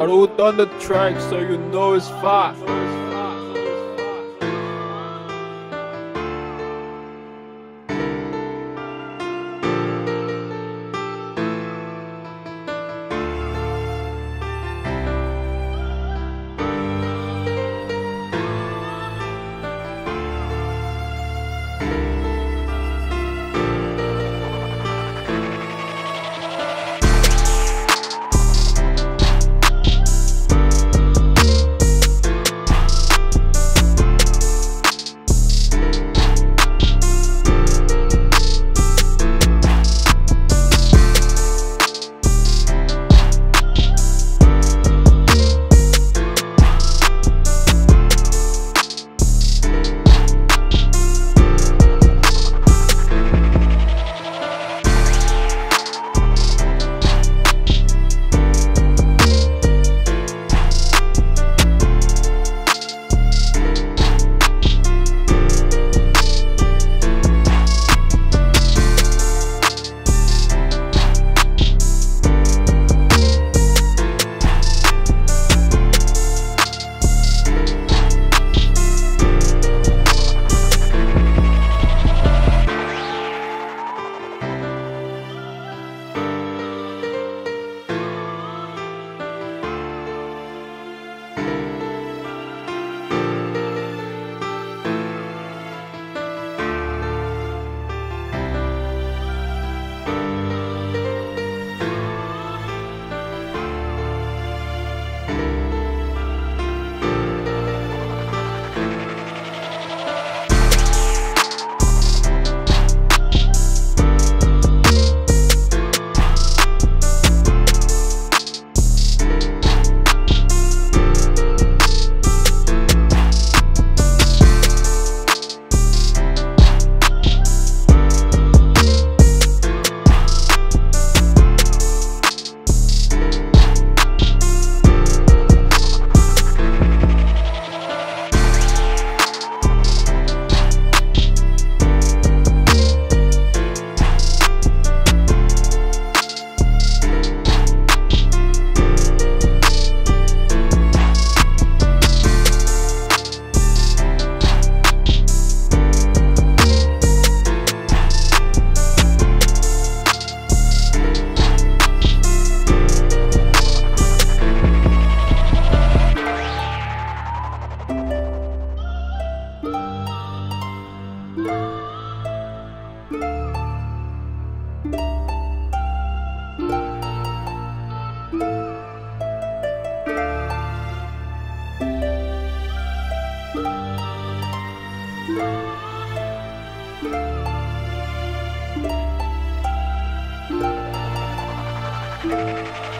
I wrote on the track so you know it's fast. Thank you.